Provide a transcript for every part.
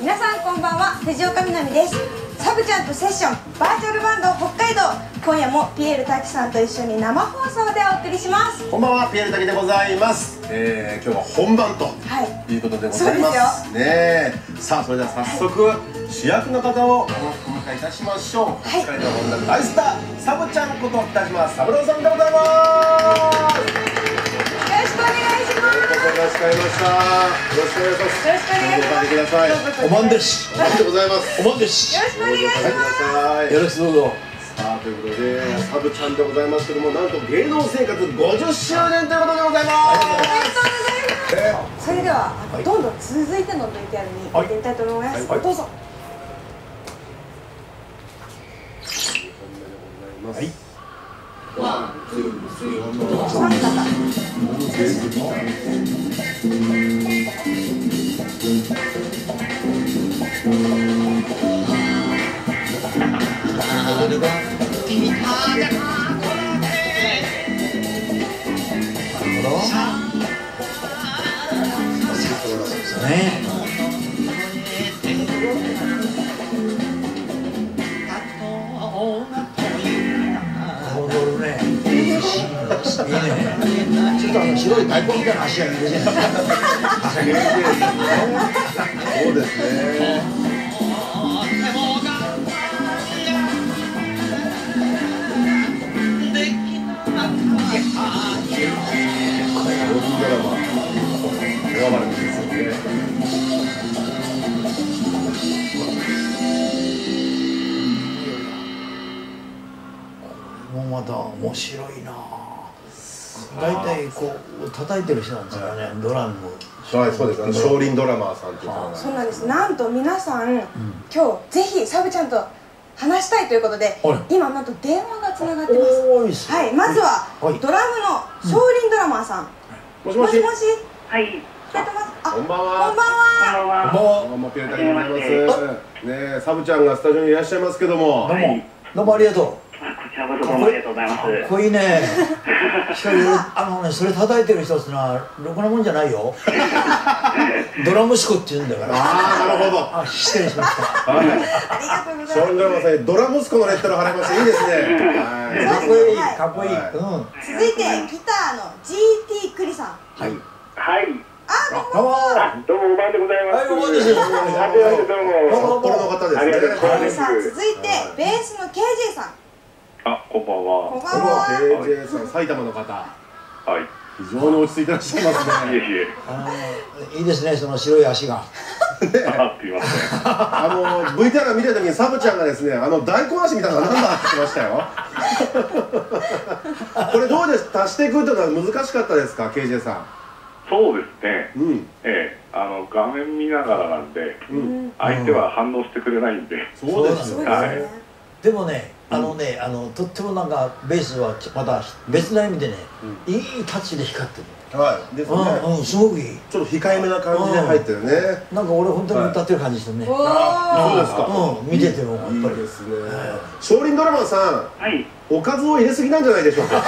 皆さんこんばんは藤岡みなみです。サブちゃんとセッションバーチャルバンド北海道。今夜もピエール滝さんと一緒に生放送でお送りします。こんばんはピエール滝でございます、えー、今日は本番と、はい。い、うことでございます。そうねえ。さあそれでは早速、主役の方をお迎えいたしましょう、はい。北海道本田大スターサブちゃんこと北島三郎さんでございますますよろしくお願いします。よろしくお願いします。よろしくお願いしますおまんですお待ちでございますおまんですよろしくお願いしますはいよろしくどうぞさあということでサブちゃんでございます。けどもなんと芸能生活50周年ということでございますおめでとうございます。それでは、どんどん続いての VTR に行ってみたいと思います、はい。どうぞはい。お三方ねちょっとあの白い大根みたいな足がいるじゃないそうですねもまた面白いな大体こう叩いてる人なんですからねドラムはいそうです。あの少林ドラマーさんっていう方がそうなんです。なんと皆さん、今日ぜひサブちゃんと話したいということで、はい。今なんと電話がつながってます。はいまずは、はい。ドラムの少林ドラマーさん、もしもし。もしもし？はい、聞こえてます？あこんばんこんばんは。は。こんばんは。もどうもピエねえサブちゃんがスタジオにいらっしゃいますけども。うどうも。どうもありがとこちらこそどうもありがとうございます。うかっこいいね。しかしあのねそれ叩いてる人ってのはろくなもんじゃないよ。ドラ息子って言うんだから。ああなるほど。あ失礼しました。はいありがとうございます。ドラマーさんにドラ息子のレッテルを貼りましていいですね。はい。かっこいいはい。かっこいい、はい。うん。続いてギターの GT クリさん。はい。はい、どうも。あ、どうもおばんでございます。はいおばんです。どうも。札幌の方ですありがとうございねます。さあ続いてベースの KJ さん。あ、こんばんこんは。ばんは。KJ さん埼玉の方はい。非常に落ち着いてらっしゃい。ますねい。えいえ。いいですねその白い足が。あ、すいません。あの VTR 見てる時にサブちゃんがですねあの大根足みたいなのが何だって言ってましたよ。これどうです足していくっていうのは難しかったですか KJ さそうですね、んうん。ええ、あの画面見ながらなんで、うん。相手は反応してくれないんで、そうですよそうですはいね。でもねあのね、あのとってもなんかベースはまた別な意味でね、いいタッチで光ってるはい。ですね。うんうんすごくいい。ちょっと控えめな感じで入ってるね。なんか俺本当に歌ってる感じしてるね、おー。あそうですか。うん見ててもやっぱり。いいですね。少林ドラマーさはい。んおかずを入れすぎなんじゃないでしょうか？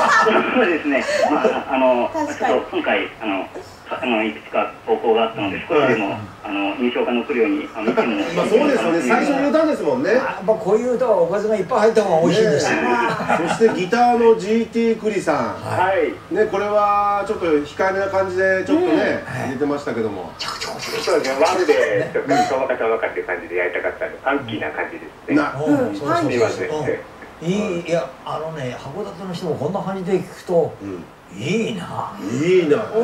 そうですね。まあ、あの、ちょっ確か今回、あの、あのいくつか投稿があったので、少しでも、あの、印象が残るように、あの、いつも。まあそうですよね。最初に入れたんですもんね。やっぱこういう歌はおかずがいっぱい入った方が美味しいんですよ、そしてギターの GT クリさん。はい。ねこれはちょっと控えめな感じでちょっとねはい。入れてましたけども。そうですね、ワンで、ちょっと、ちょうかちょうかっていう感じでやりたかったんで、ファンキーな感じですね。なうんそうそううんそうすいませんうんいいいやあのね函館の人もこんな感じで聞くとうんいいな。いいな。お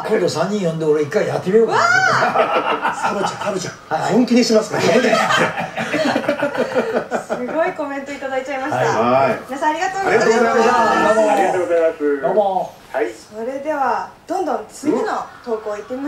お今度三人呼んで俺一回やってみようかな。サブちゃんサブちゃん、本気にしますか？すごいコメントいただいちゃいました、はい、皆さんありがとうございます。ありがとうございます。どうも。はい。それではどんどん次の投稿いってみましょう。